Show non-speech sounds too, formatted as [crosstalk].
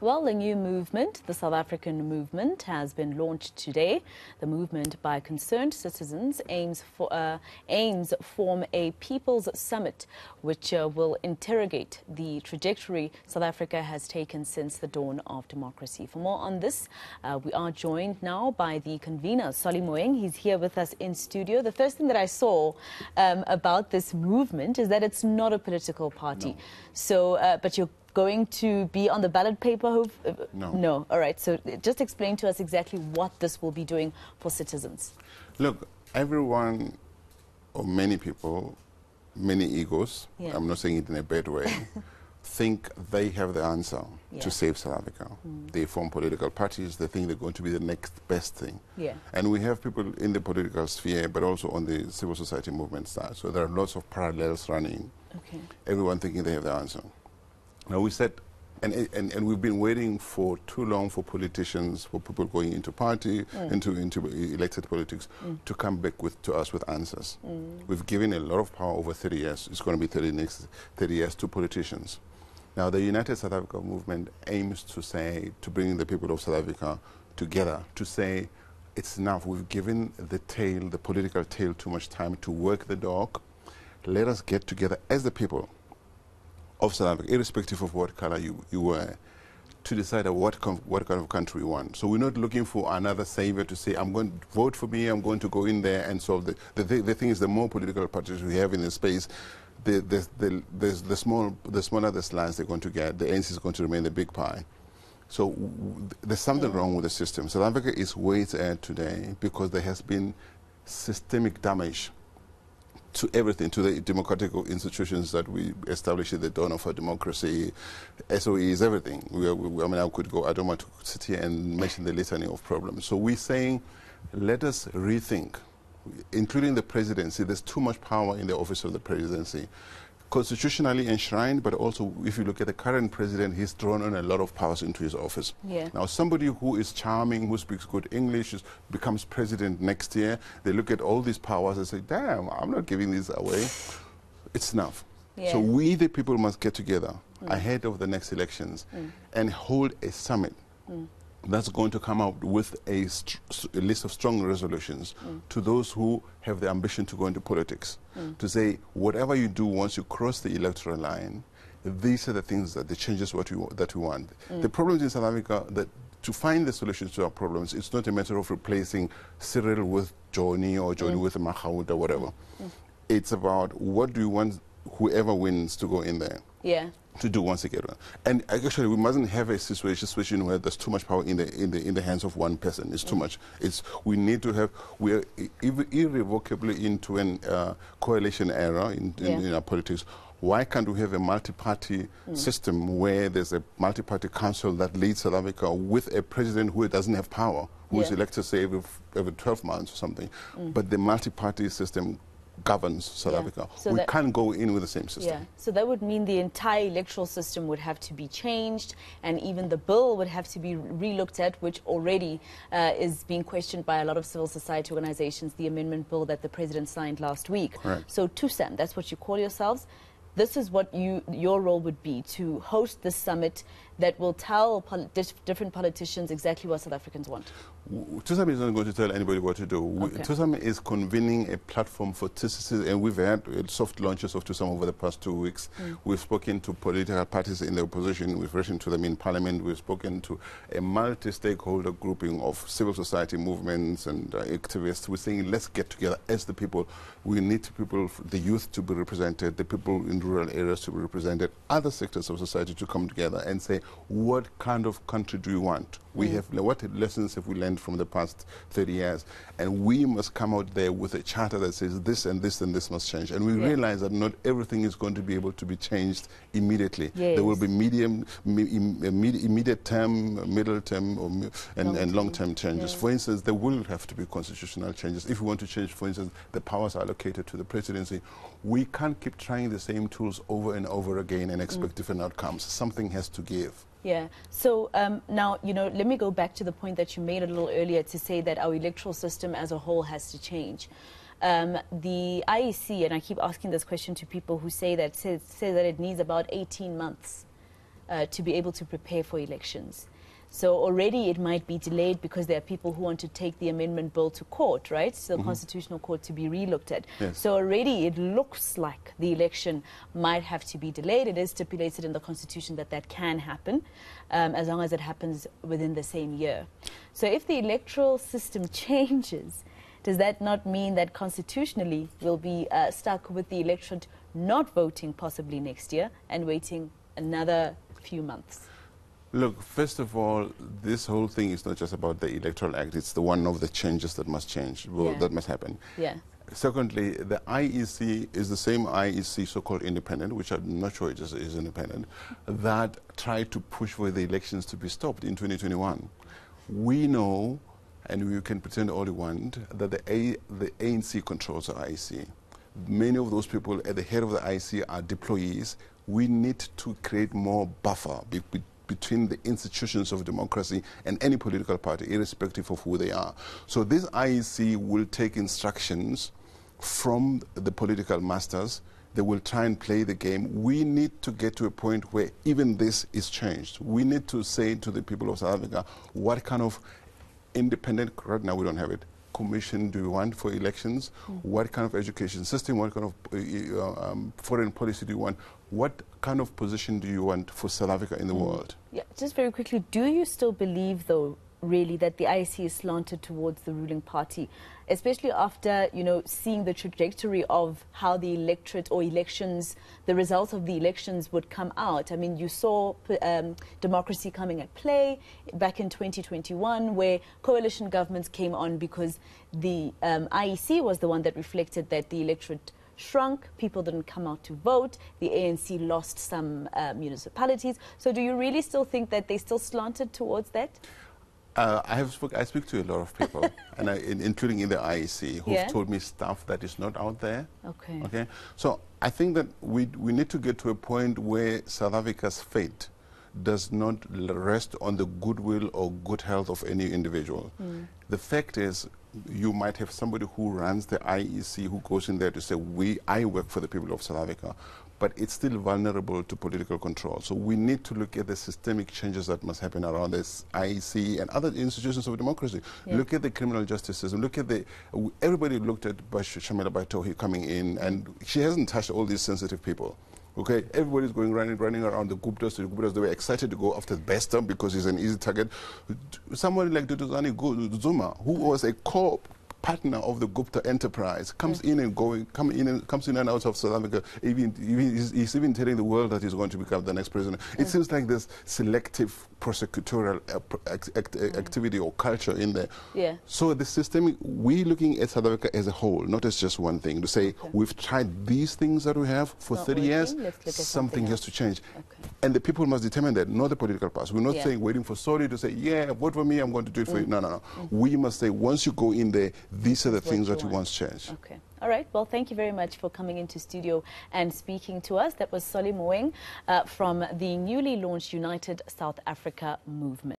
Well, a new movement, the South African movement, has been launched today. The movement by concerned citizens aims for uh, aims form a people's summit, which uh, will interrogate the trajectory South Africa has taken since the dawn of democracy. For more on this, uh, we are joined now by the convener, Solly Moeng. He's here with us in studio. The first thing that I saw um, about this movement is that it's not a political party. No. So, uh, but you're going to be on the ballot paper? No. No. All right. So just explain to us exactly what this will be doing for citizens. Look, everyone, or many people, many egos, yeah. I'm not saying it in a bad way, [laughs] think they have the answer yeah. to save South Africa. Mm. They form political parties, they think they're going to be the next best thing. Yeah. And we have people in the political sphere, but also on the civil society movement side. So there are lots of parallels running. Okay. Everyone thinking they have the answer. Now we said, and, and, and we've been waiting for too long for politicians, for people going into party, mm. into, into elected politics, mm. to come back with, to us with answers. Mm. We've given a lot of power over 30 years. It's going to be 30 next 30 years to politicians. Now the United South Africa movement aims to say, to bring the people of South Africa together, to say, it's enough. We've given the tail, the political tail, too much time to work the dog. Let us get together as the people of South Africa, irrespective of what color you, you were, to decide what, what kind of country we want. So we're not looking for another savior to say, I'm going to vote for me, I'm going to go in there and solve the, the, th the thing is the more political parties we have in the space, the, the, the, the, the, small, the smaller the slice they're going to get, the ANC is going to remain the big pie. So there's something wrong with the system. South Africa is where it's at today because there has been systemic damage to everything, to the democratic institutions that we established at the dawn of our democracy, SOEs, everything. We, we, I mean, I could go, I don't want to sit here and mention the litany of problems. So we're saying, let us rethink, including the presidency. There's too much power in the office of the presidency constitutionally enshrined, but also if you look at the current president, he's thrown on a lot of powers into his office. Yeah. Now, somebody who is charming, who speaks good English, is, becomes president next year, they look at all these powers and say, damn, I'm not giving these away. It's enough. Yeah. So we, the people, must get together mm. ahead of the next elections mm. and hold a summit. Mm that's going to come out with a, a list of strong resolutions mm. to those who have the ambition to go into politics. Mm. To say, whatever you do once you cross the electoral line, these are the things that the changes what we, that we want. Mm. The problems in South Africa that to find the solutions to our problems, it's not a matter of replacing Cyril with Johnny or Johnny mm. with Mahaut or whatever. Mm. Mm. It's about what do you want whoever wins to go in there. Yeah to do once again. And actually, we mustn't have a situation, situation where there's too much power in the in the in the hands of one person. It's too much. It's we need to have we are irrevocably into an uh, coalition era in, in, yeah. in, our politics. Why can't we have a multi-party mm. system where there's a multi-party council that leads South Africa with a president who doesn't have power, who yeah. is elected, say, every, every 12 months or something, mm. but the multi-party system governs South yeah. Africa. So we can't go in with the same system. Yeah. So that would mean the entire electoral system would have to be changed, and even the bill would have to be relooked at, which already uh, is being questioned by a lot of civil society organizations. The amendment bill that the president signed last week. Correct. So TUSAM, that's what you call yourselves this is what you, your role would be to host this summit that will tell pol different politicians exactly what South Africans want. TUSAM is not going to tell anybody what to do. Okay. TUSAM is convening a platform for citizens, and we've had soft launches of TUSAM over the past two weeks. Mm. We've spoken to political parties in the opposition, we've written to them in parliament, we've spoken to a multi-stakeholder grouping of civil society movements and uh, activists. We're saying let's get together as the people. We need people, the youth to be represented, the people in rural areas to be represented, other sectors of society to come together and say, what kind of country do you want? We mm. have, what lessons have we learned from the past 30 years? And we must come out there with a charter that says this and this and this must change. And we realize that not everything is going to be able to be changed immediately. Yes. There will be medium, immediate term, middle term, and, long and long-term changes. Yeah. For instance, there will have to be constitutional changes. If we want to change, for instance, the powers allocated to the presidency, we can't keep trying the same tools over and over again and expect mm. different outcomes. Something has to give. Yeah. So um, now, you know, let me go back to the point that you made a little earlier to say that our electoral system as a whole has to change. Um, the IEC, and I keep asking this question to people who say that, say, say that it needs about 18 months uh, to be able to prepare for elections. So already it might be delayed because there are people who want to take the amendment bill to court, right? So the mm -hmm. constitutional court to be relooked at. Yes. So already it looks like the election might have to be delayed. It is stipulated in the constitution that that can happen um, as long as it happens within the same year. So if the electoral system [laughs] changes, does that not mean that constitutionally we'll be uh, stuck with the electorate not voting possibly next year and waiting another few months? Look, first of all, this whole thing is not just about the Electoral Act. It's the one of the changes that must change, well, yeah. that must happen. Yeah. Secondly, the IEC is the same IEC, so-called independent, which I'm not sure it is, is independent, that tried to push for the elections to be stopped in 2021. We know, and we can pretend all we want, that the, A, the ANC controls the IEC. Many of those people at the head of the IEC are deployees. We need to create more buffer between the institutions of democracy and any political party, irrespective of who they are. So this IEC will take instructions from the political masters. They will try and play the game. We need to get to a point where even this is changed. We need to say to the people of South Africa what kind of independent, right now we don't have it, commission do we want for elections? Mm. What kind of education system? What kind of uh, um, foreign policy do you want? What kind of position do you want for South Africa in the mm. world? Yeah, just very quickly, do you still believe, though, really that the IEC is slanted towards the ruling party, especially after you know seeing the trajectory of how the electorate or elections, the results of the elections would come out. I mean, you saw um, democracy coming at play back in 2021, where coalition governments came on because the um, IEC was the one that reflected that the electorate shrunk, people didn't come out to vote, the ANC lost some uh, municipalities. So do you really still think that they still slanted towards that? Uh, I have spoke, I speak to a lot of people, [laughs] and I, in, including in the IEC, who've yeah. told me stuff that is not out there. Okay. Okay. So I think that we we need to get to a point where South Africa's fate does not rest on the goodwill or good health of any individual. Mm. The fact is, you might have somebody who runs the IEC who goes in there to say, "We, I work for the people of South Africa," but it's still vulnerable to political control. So we need to look at the systemic changes that must happen around this IEC and other institutions of democracy. Yeah. Look at the criminal justice system. Look at the, everybody looked at Bash, Shamila Batohi coming in, and she hasn't touched all these sensitive people. Okay, everybody's going running, running around the Guptas. The Guptas, they were excited to go after the Bester because he's an easy target. Somebody like Duduzane Zuma, who was a co partner of the Gupta enterprise comes in and going, come in and comes in and out of South Africa. Even, even he's, he's, even telling the world that he's going to become the next president. It seems like this selective prosecutorial uh, act, act, mm. activity or culture in there. Yeah. So the system, we're looking at South Africa as a whole, not as just one thing. To say okay. we've tried these things that we have for 30 years, something, something has to change. Okay. And the people must determine that, not the political party. We're not yeah. saying waiting for sorry to say, yeah, vote for me, I'm going to do it for mm. you. No, no, no. Mm. We must say once you go in there, these are the things that you want to change. Okay. All right. Well, thank you very much for coming into studio and speaking to us. That was Solly Moeng uh, from the newly launched United South Africa Movement.